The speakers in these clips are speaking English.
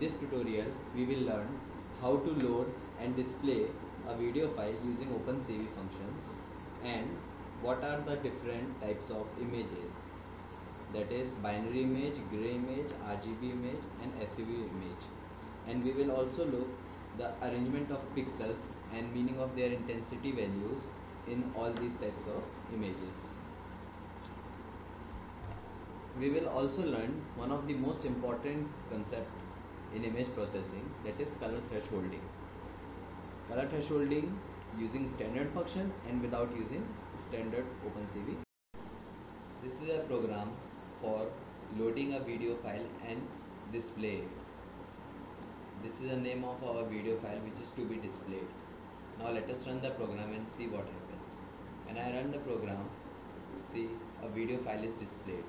this tutorial, we will learn how to load and display a video file using OpenCV functions and what are the different types of images that is binary image, gray image, RGB image and HSV image and we will also look the arrangement of pixels and meaning of their intensity values in all these types of images. We will also learn one of the most important concept in image processing that is color thresholding. Color thresholding using standard function and without using standard OpenCV. This is a program for loading a video file and display. This is the name of our video file which is to be displayed. Now let us run the program and see what happens. When I run the program, see a video file is displayed.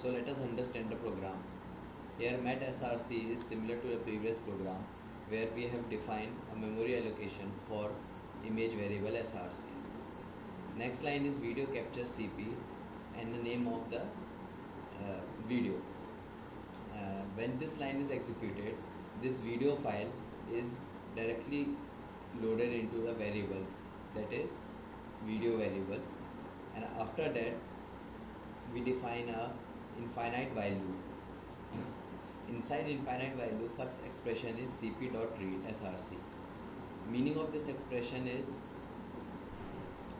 So let us understand the program. Here MET SRC is similar to the previous program where we have defined a memory allocation for image variable SRC. Next line is video capture CP and the name of the uh, video. Uh, when this line is executed, this video file is directly loaded into the variable that is video variable and after that we define a infinite value. Inside infinite value first expression is cp.read src meaning of this expression is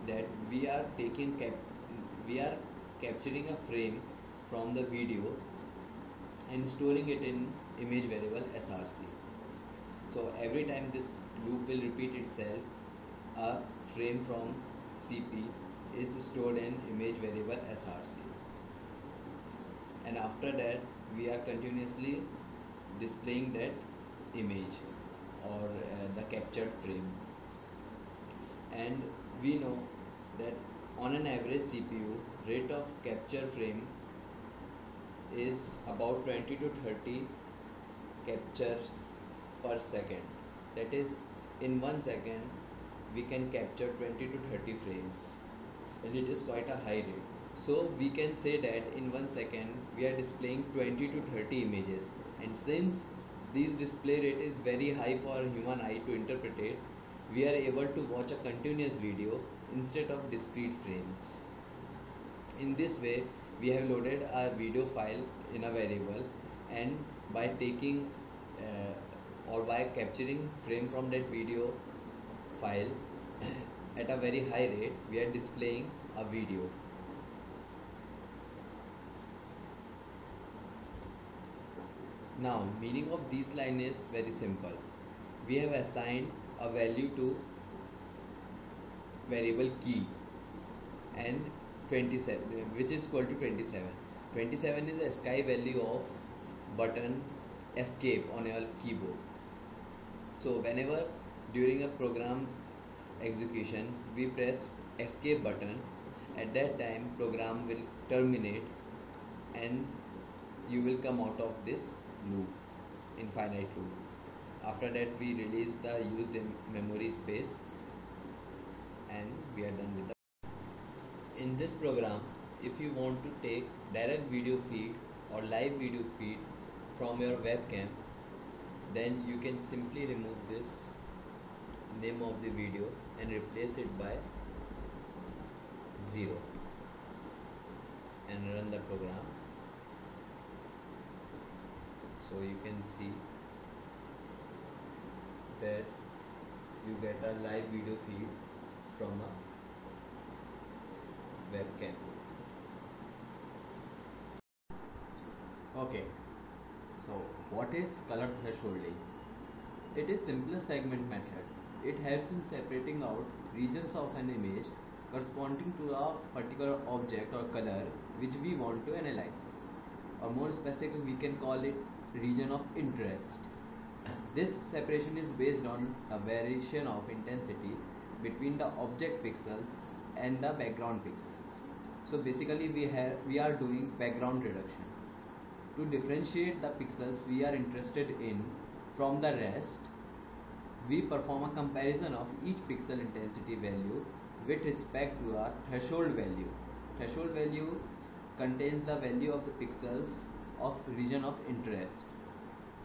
that we are taking cap we are capturing a frame from the video and storing it in image variable src so every time this loop will repeat itself a frame from cp is stored in image variable src and after that we are continuously displaying that image or uh, the captured frame. And we know that on an average CPU rate of capture frame is about 20 to 30 captures per second. That is in one second we can capture 20 to 30 frames. And it is quite a high rate so we can say that in one second we are displaying 20 to 30 images and since this display rate is very high for human eye to interpret it, we are able to watch a continuous video instead of discrete frames. In this way, we have loaded our video file in a variable and by taking uh, or by capturing frame from that video file at a very high rate, we are displaying a video. Now, meaning of this line is very simple. We have assigned a value to variable key and 27 which is equal to 27. 27 is the ASCII value of button escape on your keyboard. So whenever during a program execution we press escape button at that time program will terminate and you will come out of this loop, infinite loop. After that we release the used memory space and we are done with the in this program if you want to take direct video feed or live video feed from your webcam then you can simply remove this name of the video and replace it by 0 and run the program so you can see that you get a live video feed from a webcam. Okay. So what is color thresholding it is simplest segment method. It helps in separating out regions of an image corresponding to a particular object or color which we want to analyze. Or more specific we can call it region of interest. This separation is based on a variation of intensity between the object pixels and the background pixels. So basically we have we are doing background reduction. To differentiate the pixels we are interested in from the rest, we perform a comparison of each pixel intensity value with respect to our threshold value. Threshold value contains the value of the pixels of region of interest.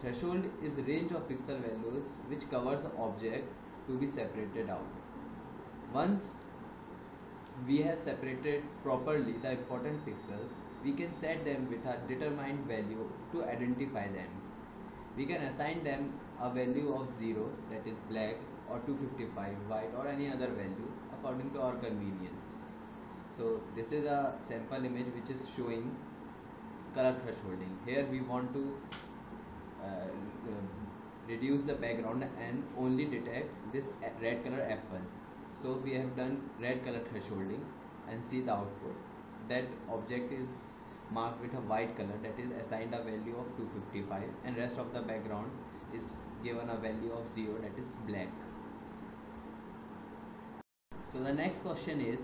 Threshold is range of pixel values which covers object to be separated out. Once we have separated properly the important pixels, we can set them with a determined value to identify them. We can assign them a value of 0 that is black or 255 white or any other value according to our convenience. So this is a sample image which is showing color thresholding. Here we want to uh, reduce the background and only detect this red color apple. So we have done red color thresholding and see the output. That object is marked with a white color that is assigned a value of 255 and rest of the background is given a value of 0 that is black. So the next question is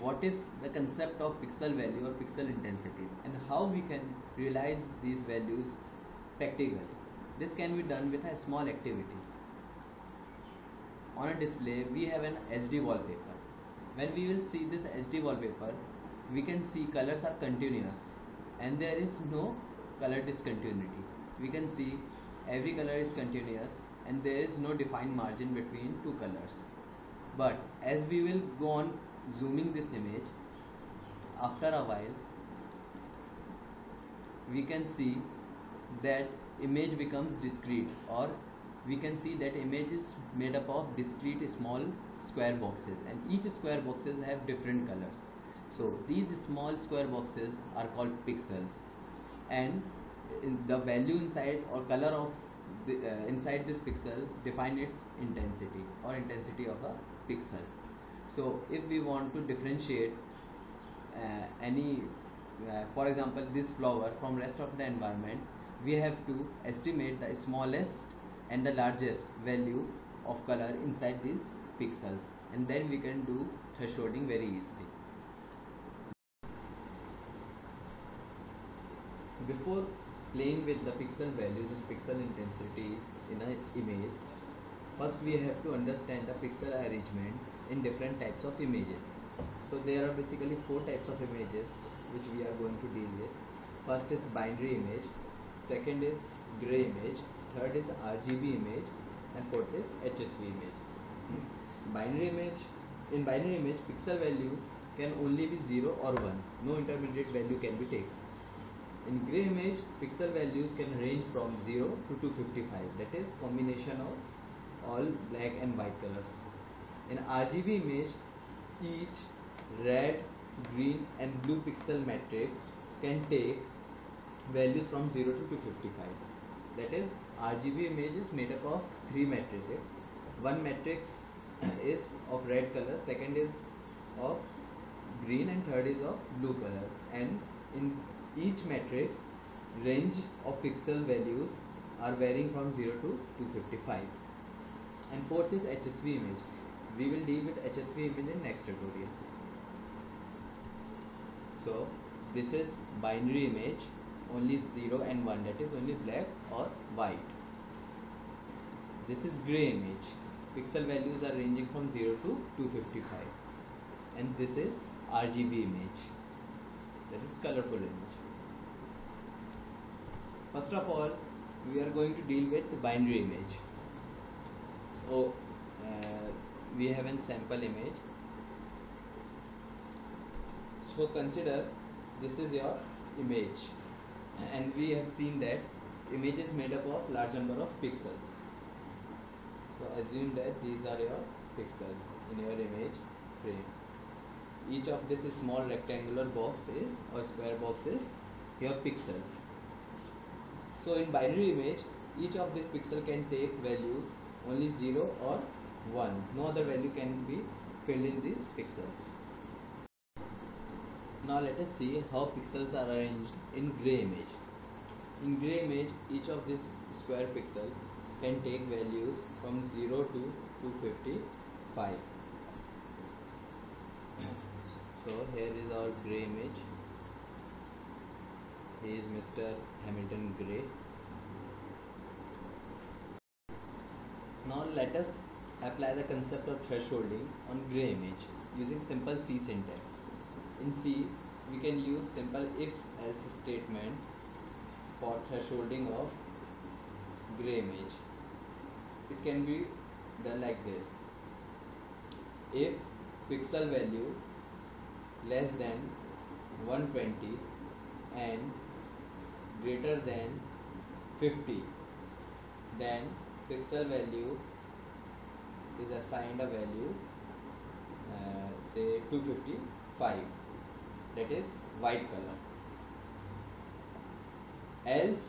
what is the concept of pixel value or pixel intensity and how we can realize these values practically. This can be done with a small activity. On a display we have an HD wallpaper. When we will see this HD wallpaper we can see colors are continuous and there is no color discontinuity. We can see every color is continuous and there is no defined margin between two colors. But as we will go on zooming this image after a while we can see that image becomes discrete or we can see that image is made up of discrete small square boxes and each square boxes have different colors. So these small square boxes are called pixels and the value inside or color of the, uh, inside this pixel define its intensity or intensity of a pixel so if we want to differentiate uh, any uh, for example this flower from rest of the environment we have to estimate the smallest and the largest value of color inside these pixels. And then we can do thresholding very easily. Before playing with the pixel values and pixel intensities in an image first we have to understand the pixel arrangement in different types of images. So there are basically four types of images which we are going to deal with. First is binary image, second is gray image, third is RGB image and fourth is HSV image. binary image, in binary image pixel values can only be 0 or 1, no intermediate value can be taken. In gray image, pixel values can range from 0 to 255 that is combination of all black and white colors. In RGB image, each red, green and blue pixel matrix can take values from 0 to 255. That is, RGB image is made up of three matrices. One matrix is of red color, second is of green and third is of blue color. And in each matrix, range of pixel values are varying from 0 to 255. And fourth is HSV image we will deal with HSV image in next tutorial. So this is binary image only 0 and 1 that is only black or white. This is gray image pixel values are ranging from 0 to 255 and this is RGB image that is colorful image. First of all we are going to deal with binary image. So uh, we have a sample image. So consider this is your image. And we have seen that image is made up of large number of pixels. So assume that these are your pixels in your image frame. Each of this small rectangular box is or square box is your pixel. So in binary image each of this pixel can take values only 0 or 1 no other value can be filled in these pixels. Now let us see how pixels are arranged in gray image. In gray image each of this square pixel can take values from 0 to 255 so here is our gray image. He is Mr. Hamilton Gray now let us apply the concept of thresholding on gray image using simple C syntax. In C, we can use simple if else statement for thresholding of gray image it can be done like this if pixel value less than 120 and greater than 50 then pixel value is assigned a value uh, say 255 that is white color. Else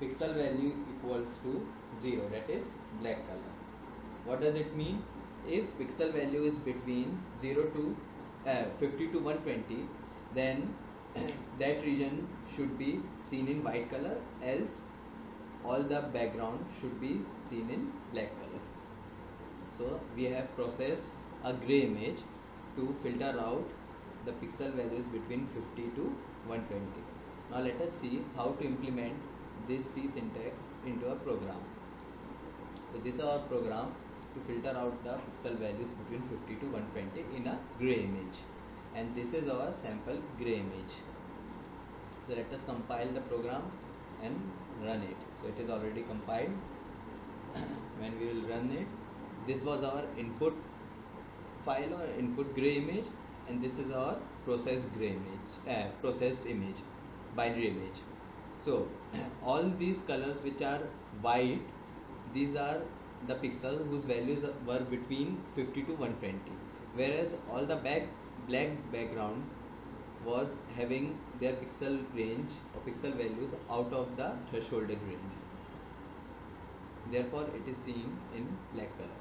pixel value equals to 0 that is black color. What does it mean? If pixel value is between 0 to uh, 50 to 120 then that region should be seen in white color. Else all the background should be seen in black color. So we have processed a gray image to filter out the pixel values between 50 to 120 now let us see how to implement this C syntax into a program. So this is our program to filter out the pixel values between 50 to 120 in a gray image. And this is our sample gray image. So let us compile the program and run it so it is already compiled. When we will run it this was our input file or input gray image and this is our processed gray image uh, processed image binary image. So all these colors which are white these are the pixels whose values were between 50 to 120 whereas all the back black background was having their pixel range or pixel values out of the thresholded range. Therefore it is seen in black color.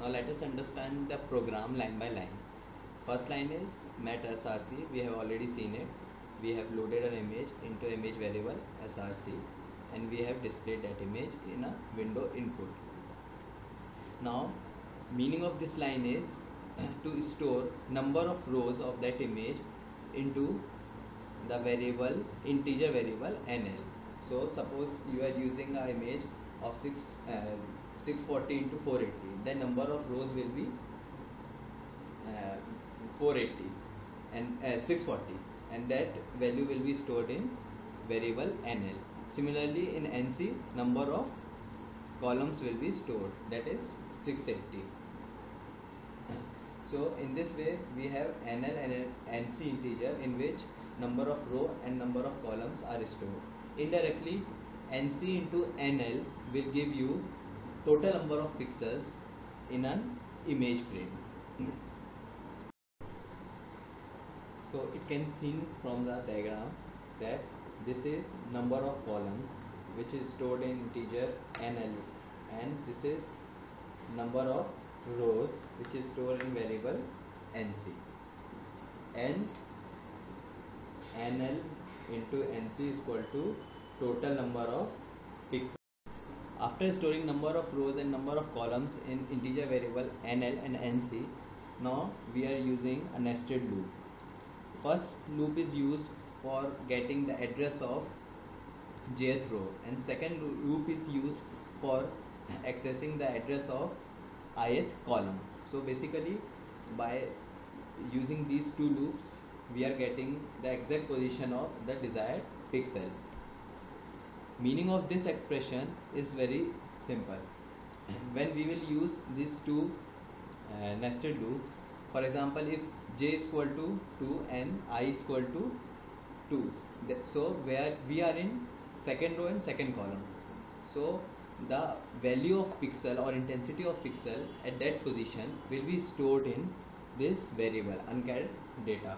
Now let us understand the program line by line. First line is met src we have already seen it. We have loaded an image into image variable src and we have displayed that image in a window input. Now meaning of this line is to store number of rows of that image into the variable integer variable nl so suppose you are using an image of 6 uh, 640 into 480 the number of rows will be uh, 480 and uh, 640 and that value will be stored in variable nl similarly in nc number of columns will be stored that is 680 so in this way we have nl and nc integer in which number of row and number of columns are stored indirectly nc into nl will give you total number of pixels in an image frame. Hmm. So it can seen from the diagram that this is number of columns which is stored in integer nl and this is number of rows which is stored in variable nc and nl into nc is equal to total number of pixels after storing number of rows and number of columns in integer variable nl and nc now we are using a nested loop. First loop is used for getting the address of jth row and second loop is used for accessing the address of ith column. So basically by using these two loops we are getting the exact position of the desired pixel. Meaning of this expression is very simple. When we will use these two uh, nested loops for example if j is equal to 2 and i is equal to 2 so where we are in second row and second column. So the value of pixel or intensity of pixel at that position will be stored in this variable uncharred data.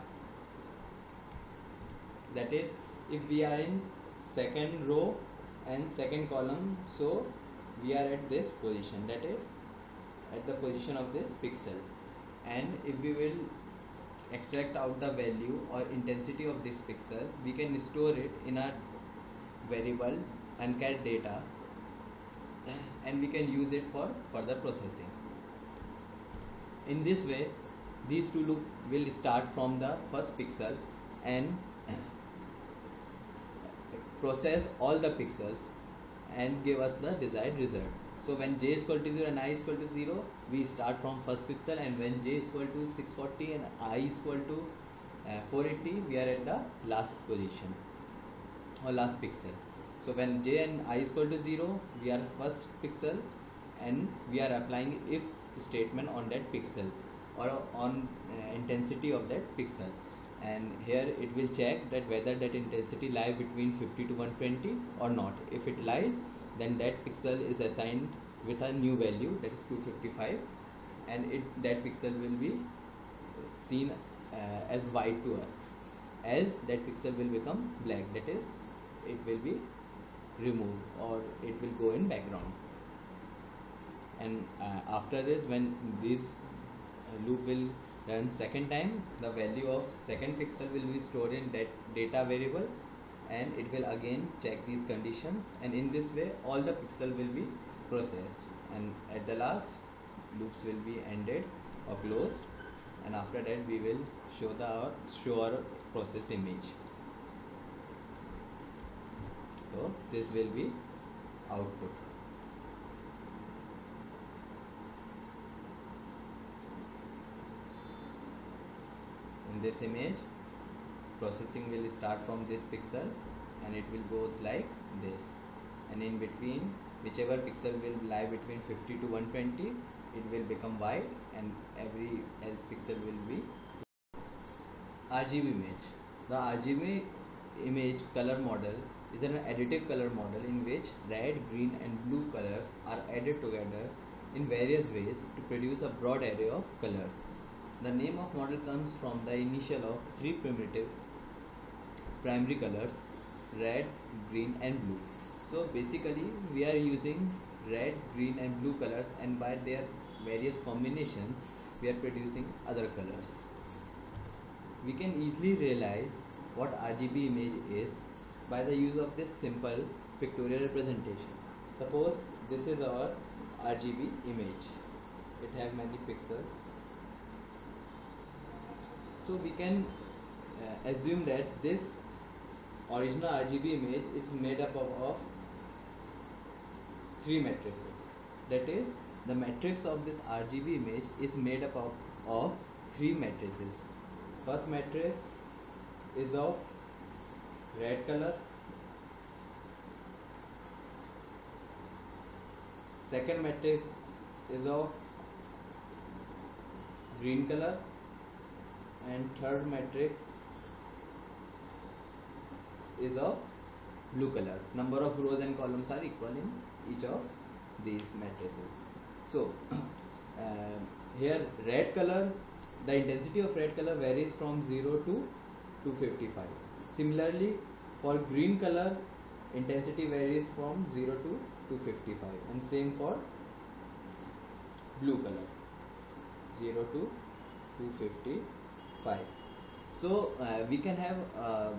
That is if we are in second row and second column so we are at this position. That is at the position of this pixel. And if we will extract out the value or intensity of this pixel we can store it in our variable uncharred data and we can use it for further processing. In this way these two loop will start from the first pixel and process all the pixels and give us the desired result. So when j is equal to 0 and i is equal to 0 we start from first pixel and when j is equal to 640 and i is equal to uh, 480 we are at the last position or last pixel so when j and i is equal to 0 we are first pixel and we are applying if statement on that pixel or on uh, intensity of that pixel. And here it will check that whether that intensity lie between 50 to 120 or not. If it lies then that pixel is assigned with a new value that is 255 and it that pixel will be seen uh, as white to us. Else that pixel will become black. That is it will be removed or it will go in background. And uh, after this when this uh, loop will run second time the value of second pixel will be stored in that data variable and it will again check these conditions. And in this way all the pixel will be processed. And at the last loops will be ended or closed. And after that we will show the our show our processed image so this will be output. In this image processing will start from this pixel and it will go like this. And in between whichever pixel will lie between 50 to 120 it will become white and every else pixel will be RGB image. The RGB image color model is an additive color model in which red green and blue colors are added together in various ways to produce a broad array of colors the name of model comes from the initial of three primitive primary colors red, green and blue. So basically we are using red, green and blue colors and by their various combinations we are producing other colors. We can easily realize what RGB image is by the use of this simple pictorial representation. Suppose this is our RGB image. It have many pixels so we can uh, assume that this original RGB image is made up of, of three matrices that is the matrix of this RGB image is made up of, of three matrices first matrix is of red color. Second matrix is of green color. And third matrix is of blue colors. Number of rows and columns are equal in each of these matrices. So uh, here red color the intensity of red color varies from 0 to 255 similarly for green color intensity varies from 0 to 255 and same for blue color 0 to 255 so uh, we can have uh,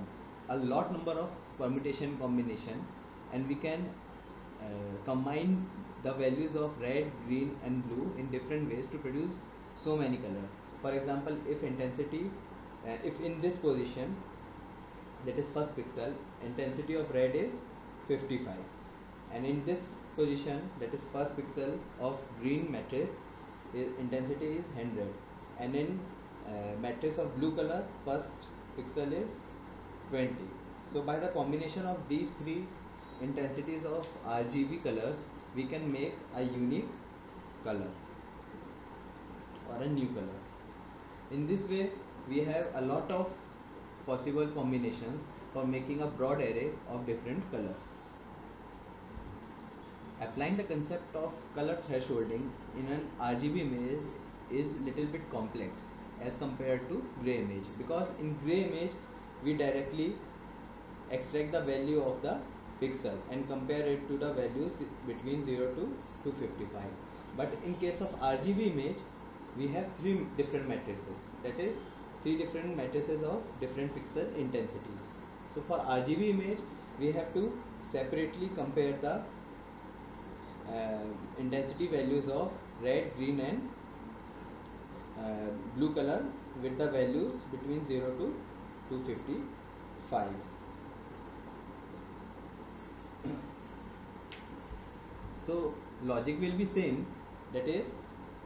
a lot number of permutation combination and we can uh, combine the values of red green and blue in different ways to produce so many colors. For example if intensity uh, if in this position that is first pixel. Intensity of red is 55 and in this position that is first pixel of green matrix intensity is 100 and in uh, matrix of blue color first pixel is 20 so by the combination of these three intensities of RGB colors we can make a unique color or a new color. In this way we have a lot of possible combinations for making a broad array of different colors. Applying the concept of color thresholding in an RGB image is a little bit complex as compared to gray image because in gray image we directly extract the value of the pixel and compare it to the values between 0 to 255 but in case of RGB image we have three different matrices. That is three different matrices of different pixel intensities. So for RGB image we have to separately compare the uh, intensity values of red green and uh, blue color with the values between 0 to 255 so logic will be same. That is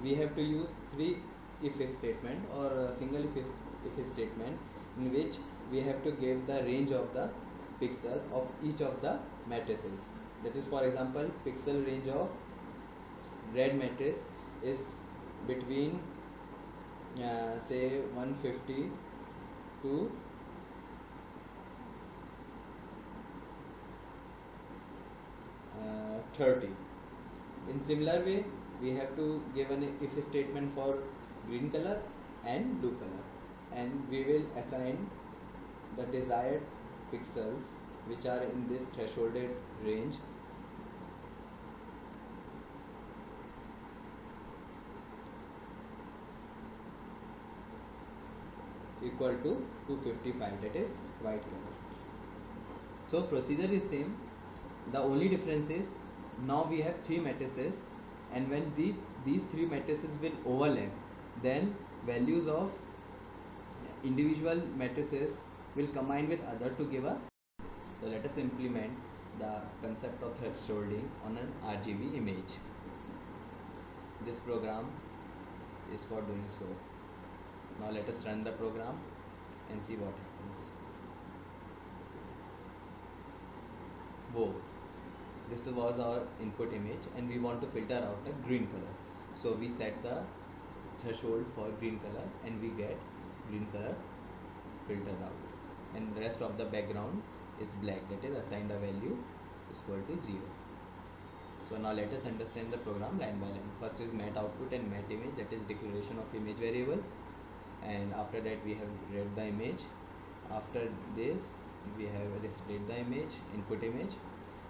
we have to use three if statement or single if, if statement in which we have to give the range of the pixel of each of the matrices. That is for example pixel range of red matrix is between uh, say 150 to uh, 30 in similar way we have to give an if statement for green color and blue color and we will assign the desired pixels which are in this thresholded range. Equal to 255 that is white color. So procedure is same. The only difference is now we have three matrices and when the, these three matrices will overlap then values of individual matrices will combine with other to give a so let us implement the concept of thresholding on an RGB image. This program is for doing so. Now let us run the program and see what happens. Whoa. This was our input image and we want to filter out a green color. So we set the threshold for green color and we get green color filter out. And rest of the background is black. That is assigned a value is equal to 0 so now let us understand the program line by line. First is mat output and mat image. That is declaration of image variable. And after that we have read the image. After this we have displayed the image input image.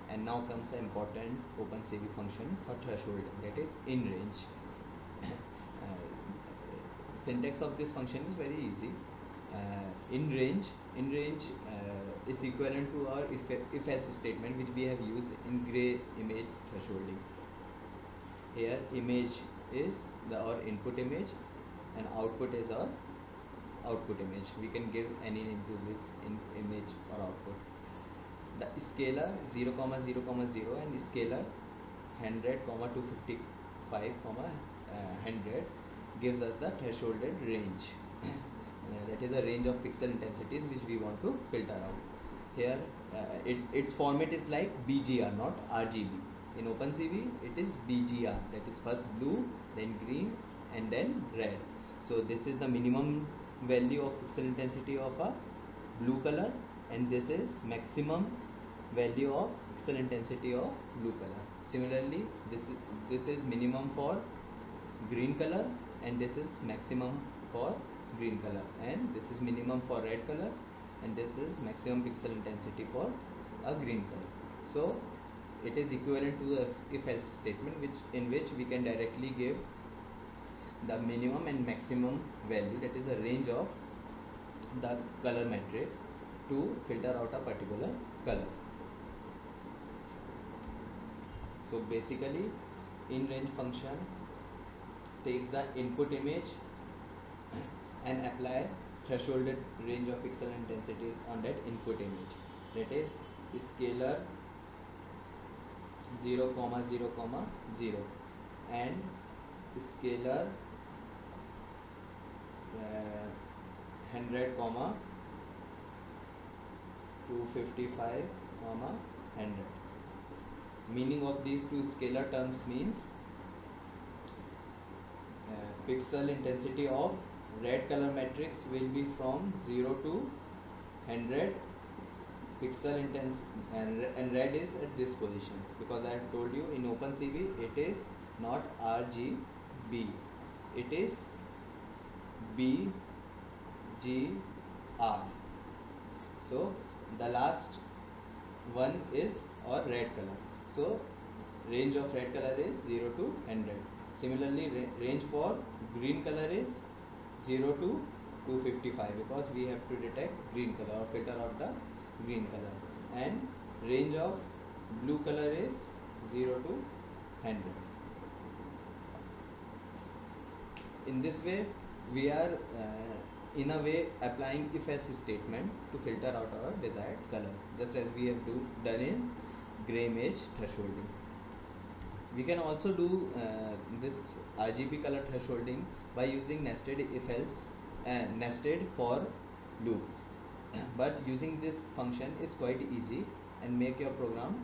And now comes the important OpenCV function for threshold. That is in range syntax of this function is very easy. Uh, in range in range uh, is equivalent to our if, else statement which we have used in gray image thresholding. Here image is the our input image and output is our output image. We can give any name to this in image or output. The scalar 0 comma 0 comma 0 and scalar 100 comma 255 comma uh, 100 gives us the thresholded range. Uh, that is the range of pixel intensities which we want to filter out. Here uh, it, its format is like BGR not RGB in OpenCV it is BGR that is first blue then green and then red. So this is the minimum value of pixel intensity of a blue color and this is maximum value of pixel intensity of blue color. Similarly this is, this is minimum for green color and this is maximum for green color. And this is minimum for red color. And this is maximum pixel intensity for a green color. So it is equivalent to the if else statement which in which we can directly give the minimum and maximum value that is the range of the color matrix to filter out a particular color. So basically in range function takes the input image and apply thresholded range of pixel intensities on that input image. That is scalar 0 comma 0 comma 0 and scalar uh, 100 comma 255 comma 100 meaning of these two scalar terms means Uh, pixel intensity of red color matrix will be from 0 to 100 pixel intense and, and red is at this position. Because I have told you in OpenCV it is not RGB it is B G R. So the last one is or red color. So range of red color is 0 to 100 similarly range for green color is 0 to 255 because we have to detect green color or filter out the green color. And range of blue color is 0 to 100 in this way we are uh, in a way applying if else statement to filter out our desired color just as we have do, done in gray image thresholding we can also do uh, this RGB color thresholding by using nested if else uh, nested for loops. But using this function is quite easy and make your program